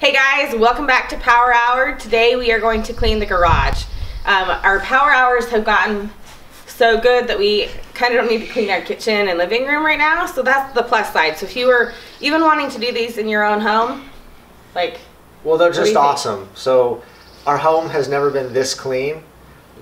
Hey guys, welcome back to Power Hour. Today we are going to clean the garage. Um, our power hours have gotten so good that we kind of don't need to clean our kitchen and living room right now. So that's the plus side. So if you were even wanting to do these in your own home, like, Well, they're just awesome. So our home has never been this clean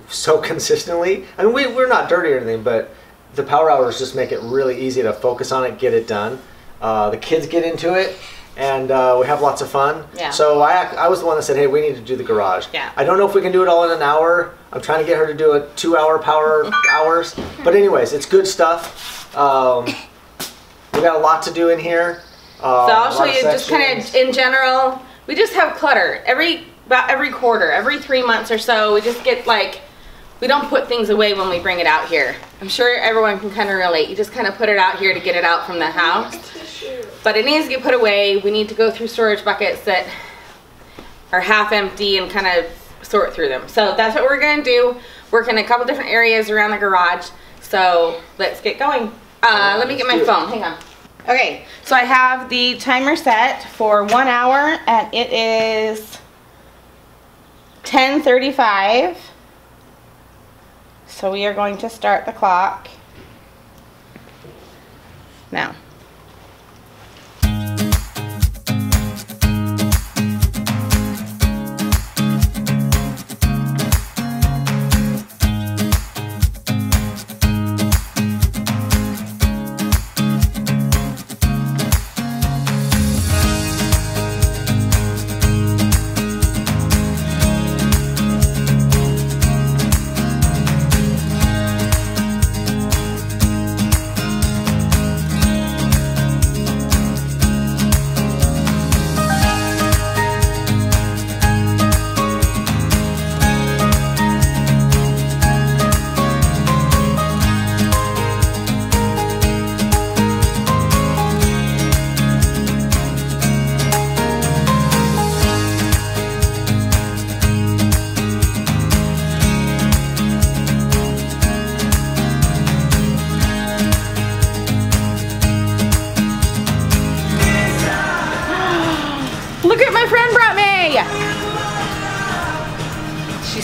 so consistently. I mean, we, we're not dirty or anything, but the power hours just make it really easy to focus on it, get it done. Uh, the kids get into it, and uh, we have lots of fun. Yeah. So I, I was the one that said, hey, we need to do the garage. Yeah. I don't know if we can do it all in an hour. I'm trying to get her to do a two hour power hours. But anyways, it's good stuff. Um, we got a lot to do in here. Uh, So I'll show you just kind of in general. We just have clutter every about every quarter, every three months or so. We just get like we don't put things away when we bring it out here. I'm sure everyone can kind of relate. You just kind of put it out here to get it out from the house. But it needs to get put away. We need to go through storage buckets that are half empty and kind of sort through them. So that's what we're gonna do. Work in a couple different areas around the garage. So let's get going. Uh, let me get my Let's do it. phone. Hang on. Okay, so I have the timer set for one hour and it is 10.35. So we are going to start the clock now.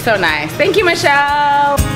So nice. Thank you, Michelle.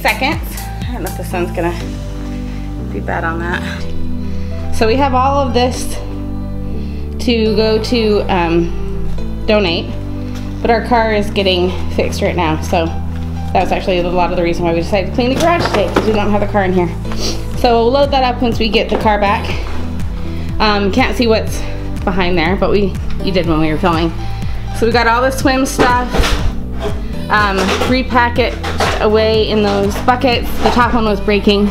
Seconds. I don't know if the sun's gonna be bad on that. So we have all of this to go to um, donate, but our car is getting fixed right now. So that was actually a lot of the reason why we decided to clean the garage today because we don't have the car in here. So we'll load that up once we get the car back. Um, can't see what's behind there, but we you did when we were filming. So we got all the swim stuff, um, repack it away in those buckets. The top one was breaking.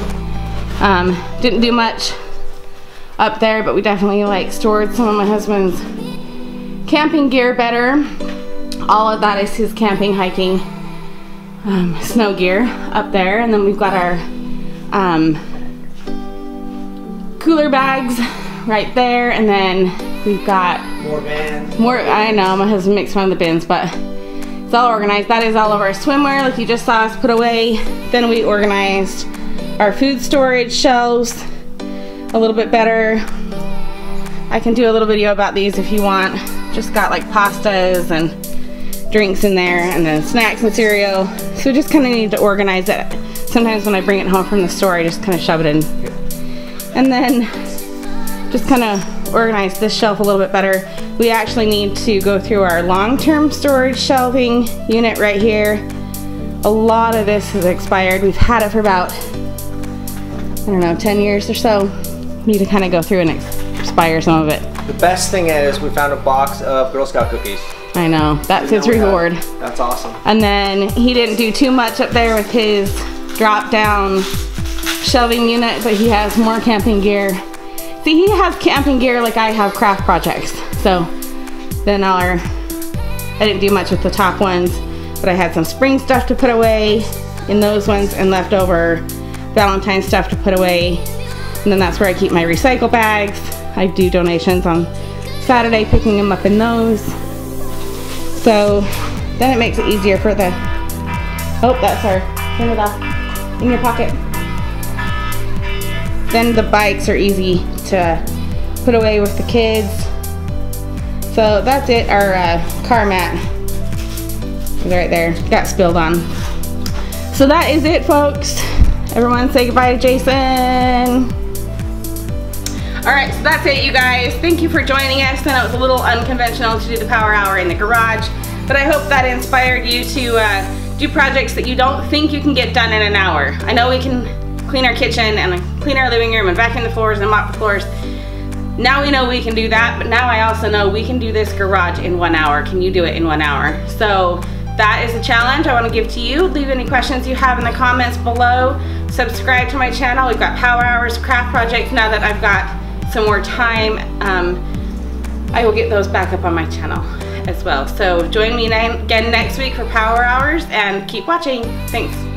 Um, didn't do much up there, but we definitely like stored some of my husband's camping gear better. All of that is his camping, hiking, um, snow gear up there. And then we've got our um, cooler bags right there. And then we've got More vans. more, I know, my husband makes fun of the bins, but it's all organized. That is all of our swimwear, like you just saw us put away. Then we organized our food storage shelves a little bit better. I can do a little video about these if you want. Just got like pastas and drinks in there and then snacks and cereal. So we just kind of need to organize it. Sometimes when I bring it home from the store, I just kind of shove it in. And then just kind of organize this shelf a little bit better. We actually need to go through our long-term storage shelving unit right here. A lot of this has expired. We've had it for about, I don't know, 10 years or so. Need to kind of go through and expire some of it. The best thing is we found a box of Girl Scout cookies. I know, that's his have- reward. That's awesome. And then he didn't do too much up there with his drop down shelving unit, but he has more camping gear. See, he has camping gear like I have craft projects. So then our, I didn't do much with the top ones, but I had some spring stuff to put away in those ones and leftover Valentine stuff to put away. And then that's where I keep my recycle bags. I do donations on Saturday, picking them up in those. So then it makes it easier for the, oh, that's our, turn it off, in your pocket. Then the bikes are easy to put away with the kids. So that's it, our uh, car mat is right there, got spilled on. So that is it, folks. Everyone say goodbye to Jason. All right, so that's it, you guys. Thank you for joining us. I know it was a little unconventional to do the power hour in the garage, but I hope that inspired you to uh, do projects that you don't think you can get done in an hour. I know we can clean our kitchen and clean our living room and vacuum the floors and mop the floors. Now we know we can do that, but now I also know we can do this garage in one hour. Can you do it in one hour? So that is a challenge I want to give to you. Leave any questions you have in the comments below. Subscribe to my channel. We've got Power Hours craft projects now that I've got some more time. Um, I will get those back up on my channel as well. So join me again next week for Power Hours and keep watching. Thanks.